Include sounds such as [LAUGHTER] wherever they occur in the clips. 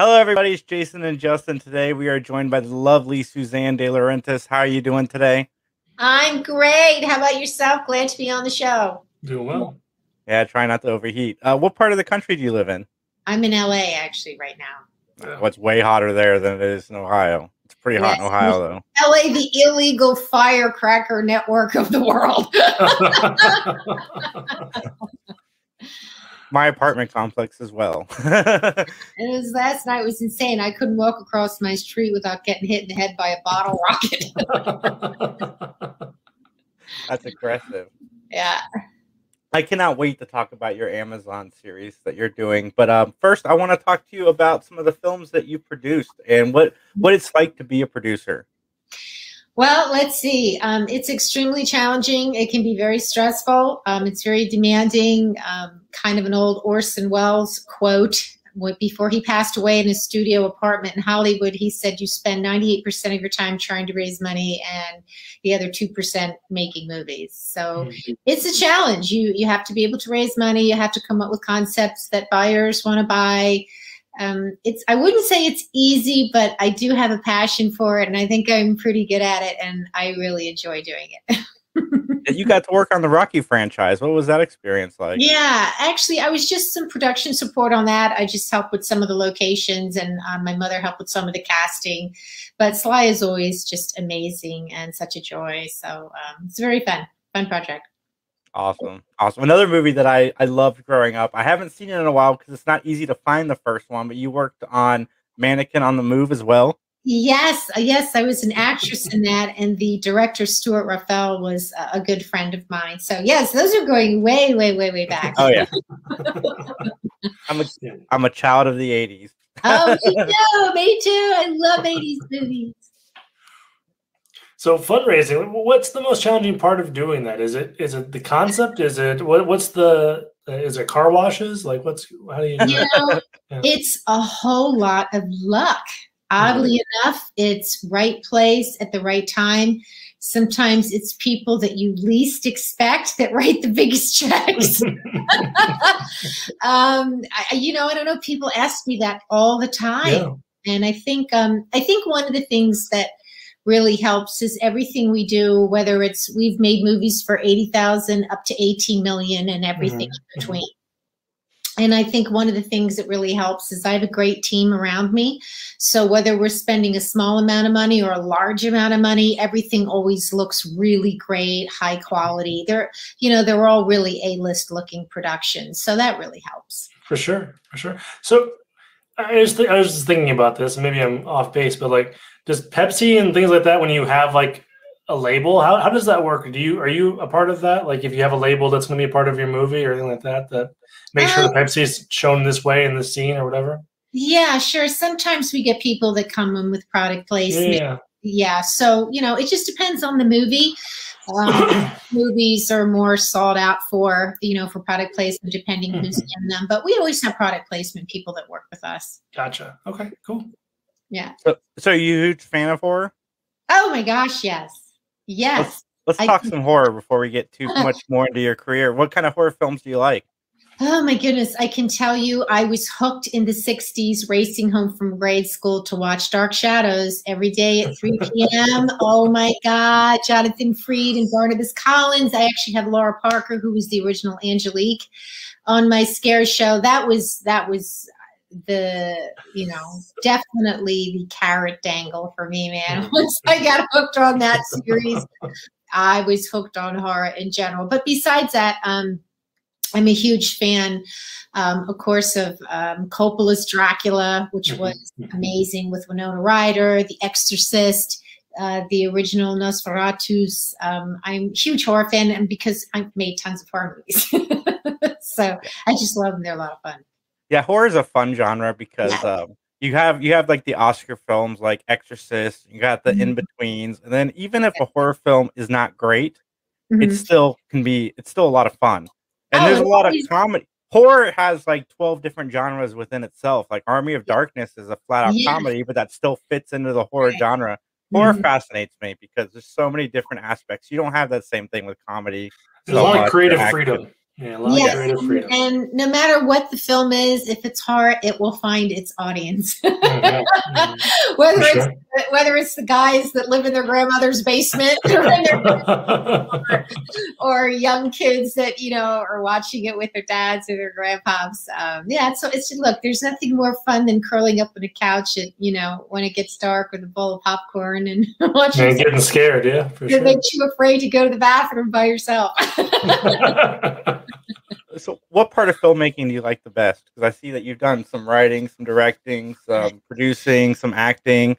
Hello, everybody. It's Jason and Justin. Today we are joined by the lovely Suzanne DeLaurentiis. How are you doing today? I'm great. How about yourself? Glad to be on the show. Doing well. Yeah, try not to overheat. Uh, what part of the country do you live in? I'm in LA actually right now. What's way hotter there than it is in Ohio? It's pretty hot in Ohio, though. LA, the illegal firecracker network of the world. [LAUGHS] [LAUGHS] [LAUGHS] my apartment complex as well. [LAUGHS] it was last night was insane. I couldn't walk across my street without getting hit in the head by a bottle [LAUGHS] rocket. That's aggressive. Yeah. I cannot wait to talk about your Amazon series that you're doing. But um, first, I want to talk to you about some of the films that you produced and what what it's like to be a producer. Well, let's see. Um, it's extremely challenging. It can be very stressful. Um, it's very demanding. Um, kind of an old Orson Welles quote. Before he passed away in his studio apartment in Hollywood, he said, "You spend 98% of your time trying to raise money, and the other two percent making movies." So mm-hmm. it's a challenge. You you have to be able to raise money. You have to come up with concepts that buyers want to buy um, it's I wouldn't say it's easy, but I do have a passion for it, and I think I'm pretty good at it, and I really enjoy doing it. [LAUGHS] you got to work on the Rocky franchise. What was that experience like? Yeah, actually, I was just some production support on that. I just helped with some of the locations, and um, my mother helped with some of the casting. But Sly is always just amazing and such a joy. So um, it's a very fun, fun project. Awesome. Awesome. Another movie that I, I loved growing up. I haven't seen it in a while because it's not easy to find the first one, but you worked on Mannequin on the Move as well. Yes, uh, yes, I was an actress in that, and the director Stewart Raffill was a good friend of mine. So yes, those are going way, way, way, way back. Oh yeah, [LAUGHS] I'm a I'm a child of the '80s. oh, me [LAUGHS] too, me too. I love '80s movies. So fundraising, what's the most challenging part of doing that? Is it is it the concept? Is it what what's the is it car washes? Like what's how do you do you know, [LAUGHS] yeah. it's a whole lot of luck. Oddly mm-hmm. enough, it's right place at the right time. Sometimes it's people that you least expect that write the biggest checks. [LAUGHS] [LAUGHS] um, I, you know, I don't know. People ask me that all the time, yeah. and I think um, I think one of the things that really helps is everything we do, whether it's we've made movies for 80,000 up to 18 million and everything mm-hmm. in between. And I think one of the things that really helps is I have a great team around me. So whether we're spending a small amount of money or a large amount of money, everything always looks really great, high quality. They're, you know, they're all really A-list looking productions. So that really helps. For sure, for sure. So I was, I was just thinking about this, maybe I'm off base, but like does Pepsi and things like that when you have like a label how, how does that work? Do you are you a part of that? Like if you have a label that's going to be a part of your movie or anything like that that make sure the um, Pepsi is shown this way in the scene or whatever? Yeah sure. Sometimes we get people that come in with product placement. Yeah, yeah. so you know it just depends on the movie. Um, [COUGHS] movies are more sought out for you know for product placement depending who's mm-hmm. in them but we always have product placement people that work with us. Gotcha. Okay cool yeah. So, so you a huge fan of horror? Oh my gosh, yes, yes. Let's, let's talk some horror before we get too [LAUGHS] much more into your career. What kind of horror films do you like? Oh my goodness, I can tell you, I was hooked in the '60s, racing home from grade school to watch Dark Shadows every day at 3 [LAUGHS] p.m. oh my God, Jonathan Frid and Barnabas Collins. I actually had Lara Parker, who was the original Angelique, on my scare show. That was that was the you know definitely the carrot dangle for me man [LAUGHS] once i got hooked on that series i was hooked on horror in general but besides that um i'm a huge fan um, of course of um, coppola's dracula which mm-hmm. was amazing with winona ryder the exorcist uh, the original Nosferatu's. Um, I'm a huge horror fan, and because I've made tons of horror movies, [LAUGHS] so I just love them. They're a lot of fun. Yeah, horror is a fun genre because yeah. um, you have you have like the Oscar films like Exorcist. You got the mm-hmm. in betweens, and then even if a horror film is not great, mm-hmm. it still can be. It's still a lot of fun, and oh, there's a lot of comedy horror has like 12 different genres within itself. Like Army of Darkness is a flat out yeah. comedy, but that still fits into the horror right. genre. Horror mm-hmm. fascinates me because there's so many different aspects. You don't have that same thing with comedy. There's so a lot of creative freedom. Yeah, yes. And no matter what the film is, if it's horror, it will find its audience. mm-hmm. Mm-hmm. [LAUGHS] whether For it's sure. Whether it's the guys that live in their grandmother's basement [LAUGHS] or, [LAUGHS] or, young kids that you know are watching it with their dads or their grandpas. Um, yeah, so it's look. There's nothing more fun than curling up on a couch at you know when it gets dark with a bowl of popcorn and [LAUGHS] watching. And getting scared, yeah. For sure. makes you afraid to go to the bathroom by yourself so what part of filmmaking do you like the best? Because I see that you've done some writing, some directing, some producing, some acting.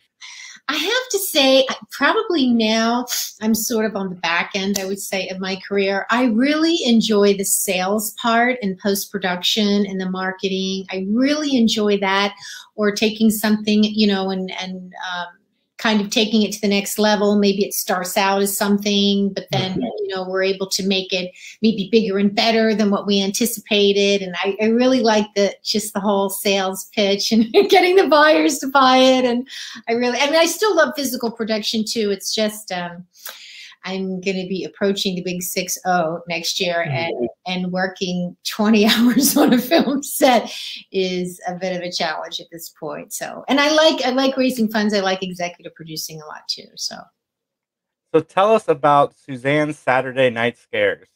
I have to say, probably now I'm sort of on the back end, I would say, of my career. I really enjoy the sales part and post production and the marketing. I really enjoy that, or taking something, you know, and and um, kind of taking it to the next level. Maybe it starts out as something, but then, mm-hmm. you know, we're able to make it maybe bigger and better than what we anticipated. And I, I really like the just the whole sales pitch and [LAUGHS] getting the buyers to buy it. And I really, I mean, I still love physical production too. It's just, um, I'm going to be approaching the big 6-0 next year mm-hmm. and, and working 20 [LAUGHS] hours on a film set is a bit of a challenge at this point. So, and I like, I like raising funds. I like executive producing a lot too. So, so tell us about Suzanne's Saturday Night Scares.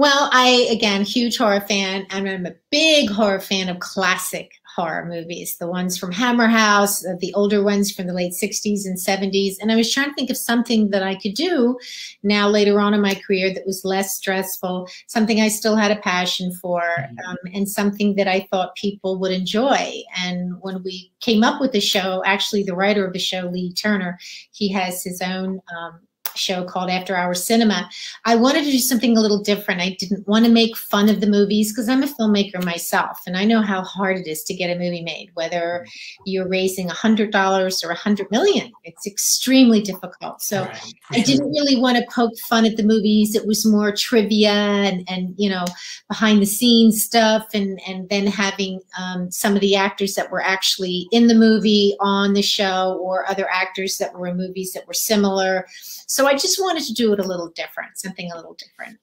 Well, I again huge horror fan, and I'm a big horror fan of classic horror movies, the ones from Hammer House, uh, the older ones from the late 60s and 70s. And I was trying to think of something that I could do now later on in my career that was less stressful, something I still had a passion for, mm-hmm. um, and something that I thought people would enjoy. And when we came up with the show, actually, the writer of the show, Lee Turner, he has his own um, show called After Hours Cinema. I wanted to do something a little different. I didn't want to make fun of the movies because I'm a filmmaker myself and I know how hard it is to get a movie made, whether you're raising $100 or 100 million. It's extremely difficult. So right. I didn't really want to poke fun at the movies. It was more trivia and, and you know, behind the scenes stuff and, and then having um, some of the actors that were actually in the movie on the show or other actors that were in movies that were similar. So I just wanted to do it a little different, something a little different.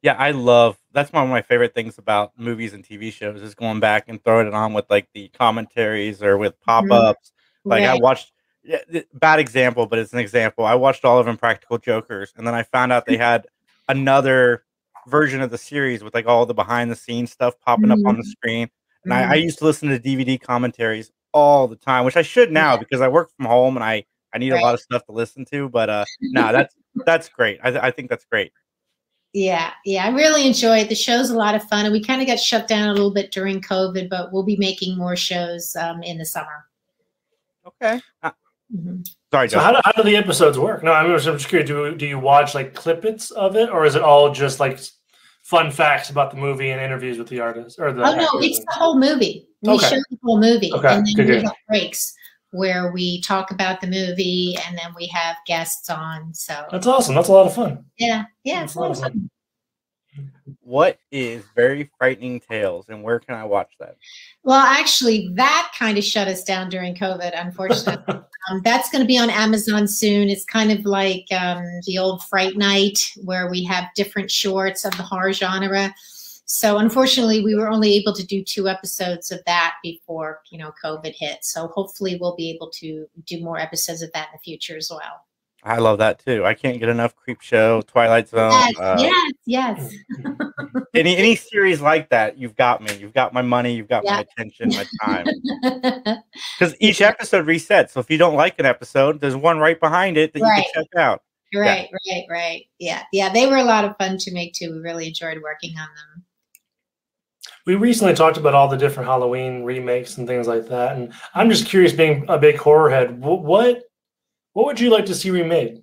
Yeah, I love that's one of my favorite things about movies and TV shows is going back and throwing it on with like the commentaries or with pop ups. Mm-hmm. Like right. I watched yeah, bad example, but it's an example. I watched all of Impractical Jokers, and then I found out they had another version of the series with like all the behind the scenes stuff popping mm-hmm. up on the mm-hmm. screen. And mm-hmm. I, I, mm-hmm. used to listen to DVD commentaries all the time, which I should now yeah. because I work from home and I I need right. a lot of stuff to listen to, but uh, no, nah, that's that's great. I, I think that's great. Yeah, yeah, I really enjoy it. The show's a lot of fun, and we kind of got shut down a little bit during COVID, but we'll be making more shows um, in the summer. Okay. Uh, mm-hmm. Sorry, so how do, how do the episodes work? No, I mean, I'm just curious. Do, do you watch like clippets of it, or is it all just like fun facts about the movie and interviews with the artists or the? Oh no, it's the whole movie. We okay. show the whole movie, okay. and then good, we have breaks where we talk about the movie and then we have guests on. So that's awesome. That's a lot of fun. Yeah, yeah, that's it's a lot of fun. fun. What is Very Frightening Tales and where can I watch that? Well, actually, that kind of shut us down during COVID, unfortunately. [LAUGHS] um, that's going to be on Amazon soon. It's kind of like um, the old Fright Night where we have different shorts of the horror genre. So unfortunately, we were only able to do two episodes of that before you know COVID hit. So hopefully, we'll be able to do more episodes of that in the future as well. I love that too. I can't get enough Creepshow, Twilight Zone. Yes, uh, yes, yes. [LAUGHS] any any series like that, you've got me. You've got my money. You've got yeah. my attention, my time. [LAUGHS] Because each episode resets. So if you don't like an episode, there's one right behind it that right. you can check out. Right, yeah. right, right. Yeah, yeah. They were a lot of fun to make too. We really enjoyed working on them we recently talked about all the different Halloween remakes and things like that, and I'm just curious, being a big horror head, what what would you like to see remade?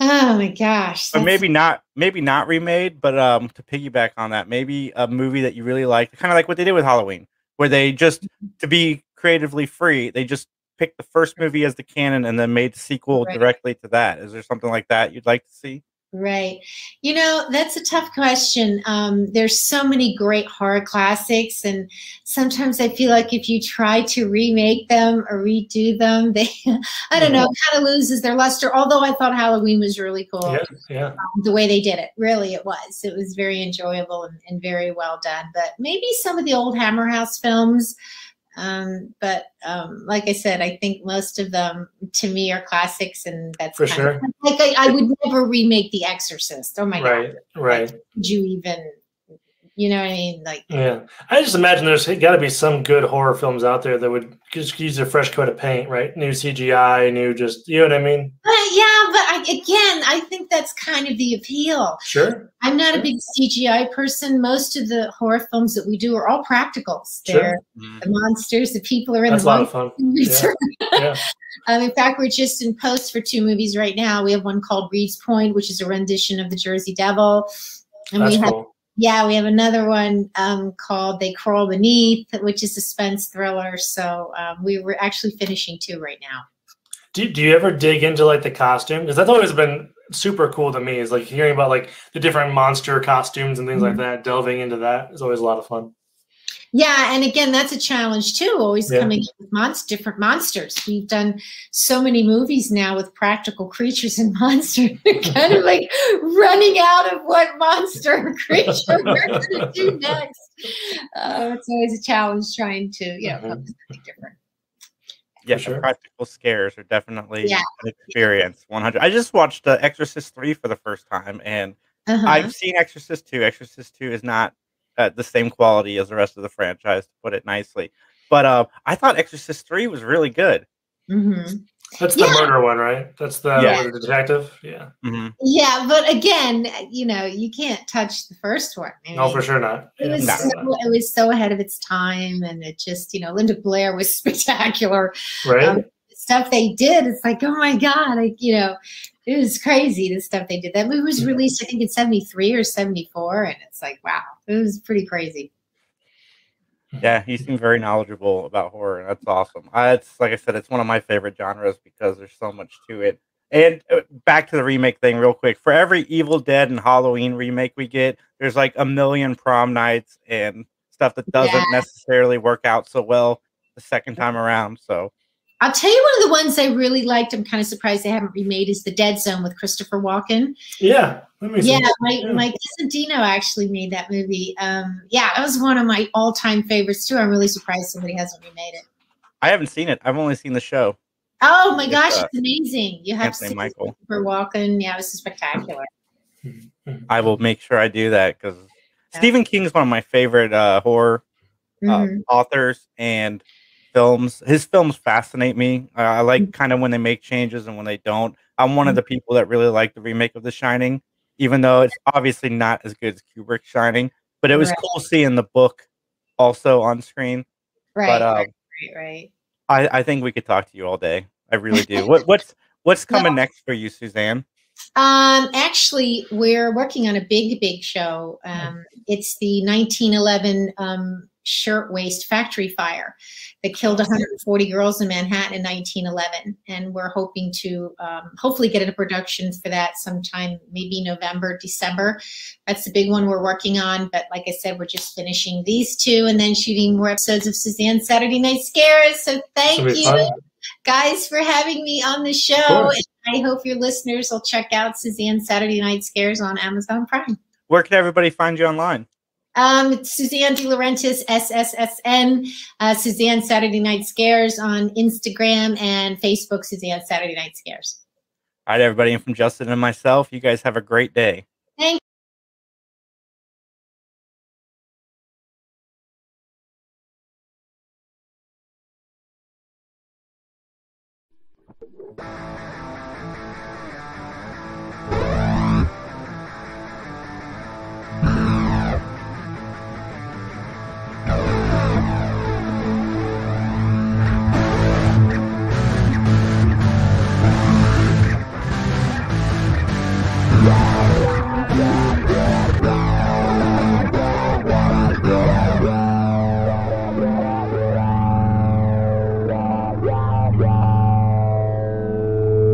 Oh my gosh. Or maybe not maybe not remade, but um to piggyback on that, maybe a movie that you really like, kind of like what they did with Halloween, where they just Mm-hmm. to be creatively free, they just picked the first movie as the canon and then made the sequel Right. directly to that. Is there something like that you'd like to see? Right. You know, that's a tough question. Um, there's so many great horror classics, and sometimes I feel like if you try to remake them or redo them, [LAUGHS] they, I don't know, kind of loses their luster. Although I thought Halloween was really cool, Yeah, yeah. um, the way they did it. Really, it was. It was very enjoyable and, and very well done. But maybe some of the old Hammer House films. Um, but um, like I said, I think most of them to me are classics, and that's For kind of- sure. like I, I would never remake The Exorcist. Oh my Right, god, right. would you even? You know what I mean? Like, Yeah, I just imagine there's got to be some good horror films out there that would just use a fresh coat of paint, right? New CGI, new just you know what I mean? but yeah, but I, again, I think that's kind of the appeal. Sure. I'm not a big CGI person. Most of the horror films that we do are all practicals. Sure. They're the monsters, the people are in That's a the lot of fun. monsters. Yeah. [LAUGHS] Um, in fact, we're just in post for two movies right now. We have one called Reed's Point, which is a rendition of the Jersey Devil. And That's we have cool. Yeah, we have another one um, called They Crawl Beneath, which is a suspense thriller. So um, we were actually finishing two right now. Do, do you ever dig into like the costume? Because that's always been super cool to me. Is like hearing about like the different monster costumes and things like Mm-hmm. that. Delving into that is always a lot of fun. Yeah, and again, that's a challenge too. Always Yeah. coming up with monst- different monsters. We've done so many movies now with practical creatures and [LAUGHS] monsters. Kind of [LAUGHS] like running out of what monster or creature we're going to do [LAUGHS] next. Uh, it's always a challenge trying to, you know, come up with something different. Yeah, sure. practical scares are definitely Yeah. an experience. 100. I just watched uh, Exorcist 3 for the first time and Uh-huh. I've seen Exorcist 2. Exorcist 2 is not uh, the same quality as the rest of the franchise, to put it nicely. But uh, I thought Exorcist 3 was really good. Mhm. That's the Yeah. murder one, right? That's the, Yeah. the detective. Yeah. hmm Yeah, but again, you know, you can't touch the first one. I No, for sure not. It Yeah. was No. so, it was so ahead of its time, and it just you know Linda Blair was [LAUGHS] spectacular. right. Um, stuff they did, it's like oh my god, like you know, it was crazy the stuff they did. That movie was Yeah. released I think in '73 or '74, and it's like wow, it was pretty crazy. Yeah, you seem very knowledgeable about horror. That's awesome. Uh, it's like I said, it's one of my favorite genres because there's so much to it. And uh, back to the remake thing, real quick. For every Evil Dead and Halloween remake we get, there's like a million prom nights and stuff that doesn't Yeah. necessarily work out so well the second time around. So I'll tell you one of the ones I really liked. I'm kind of surprised they haven't remade is The Dead Zone with Christopher Walken. Yeah. Yeah, sense. my, Yeah. my cousin Dino actually made that movie. Um, yeah, that was one of my all time favorites too. I'm really surprised somebody hasn't remade it. I haven't seen it. I've only seen the show. Oh my It's, gosh, uh, it's amazing! You have Anthony to see Michael. Christopher Walken. Yeah, it was spectacular. I will make sure I do that because Stephen King is one of my favorite uh, horror uh, Mhm. authors and films. His films fascinate me. Uh, I like kind of when they make changes and when they don't. I'm one of the people that really like the remake of The Shining, even though it's obviously not as good as Kubrick's Shining. But it was Right. cool seeing the book also on screen. Right, but um, right, right, right. I, I think we could talk to you all day. I really do. [LAUGHS] what what's what's coming next for you, Suzanne? Um, actually, we're working on a big, big show. Hmm. Um, it's the 1911 um, shirtwaist factory fire that killed 140 girls in Manhattan in 1911, and we're hoping to um, hopefully get into production for that sometime, maybe November, December. That's the big one we're working on. But like I said, we're just finishing these two and then shooting more episodes of Suzanne Saturday Night Scares. So thank you fun. guys for having me on the show. And I hope your listeners will check out Suzanne Saturday Night Scares on Amazon Prime. Where can everybody find you online? Um, it's Suzanne DeLaurentiis, SSSN, uh, Suzanne Saturday Night Scares on Instagram and Facebook, Suzanne Saturday Night Scares. All right, everybody, and from Justin and myself, you guys have a great day. Thank Thank